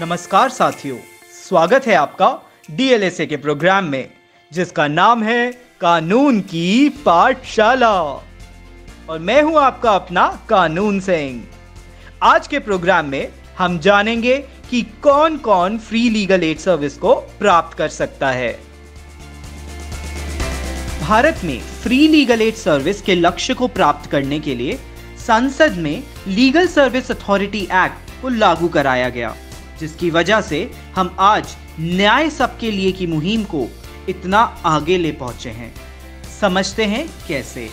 नमस्कार साथियों, स्वागत है आपका डीएलएसए के प्रोग्राम में, जिसका नाम है कानून की पाठशाला। और मैं हूँ आपका अपना कानून सिंह आज के प्रोग्राम में हम जानेंगे कि कौन कौन फ्री लीगल एड सर्विस को प्राप्त कर सकता है। भारत में फ्री लीगल एड सर्विस के लक्ष्य को प्राप्त करने के लिए संसद में लीगल सर्विस अथॉरिटी एक्ट को लागू कराया गया। जिसकी वजह से हम आज न्याय सबके लिए की मुहिम को इतना आगे ले पहुँचे हैं। समझते हैं कैसे?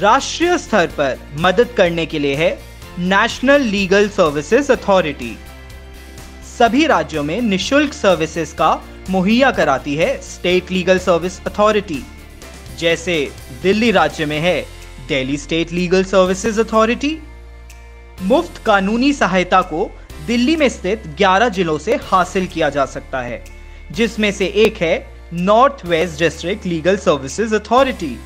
राष्ट्रीय स्तर पर मदद करने के लिए है नेशनल लीगल सर्विसेज़ अथॉरिटी सभी राज्यों में निशुल्क सर्विसेज़ का मुहैया कराती है स्टेट लीगल सर्विस अथॉरिटी जैसे दिल्ली राज्य में है Delhi state legal services authority मुफ़्त कानूनी सहायता को दिल्ली में स्थित 11 जिलों से हासिल किया जा सकता है, जिसमें से एक है north west district legal services authority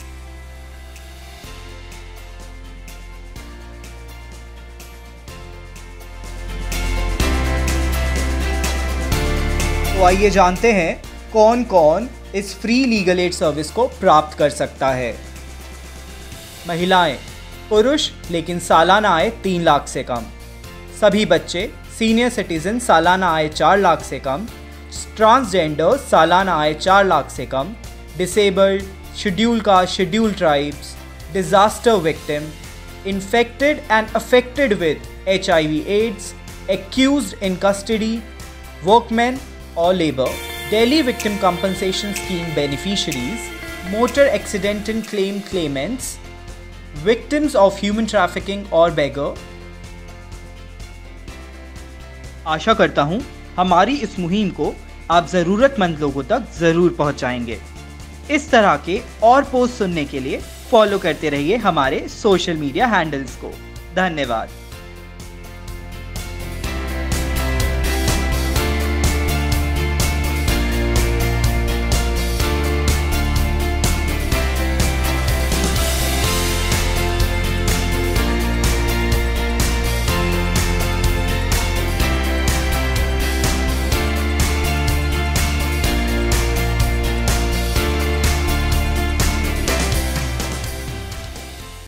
तो आइए जानते हैं कौन कौन इस फ्री लीगल एड सर्विस को प्राप्त कर सकता है। महिलाएँ, पुरुष लेकिन सालाना आय तीन लाख से कम। सभी बच्चे सीनियर सिटीजन सालाना आय चार लाख से कम. ट्रांसजेंडर सालाना आय चार लाख से कम. डिसेबल्ड शेड्यूल का schedule tribes disaster victim infected and affected with H I V AIDS accused in custody workman और labour daily victim compensation scheme beneficiaries motor accident in claim claimants victims of human trafficking और beggar आशा करता हूँ हमारी इस मुहिम को आप ज़रूरतमंद लोगों तक ज़रूर पहुँचाएँगे। इस तरह के और पोस्ट सुनने के लिए फॉलो करते रहिए हमारे सोशल मीडिया हैंडल्स को। धन्यवाद।